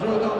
Rodolfo.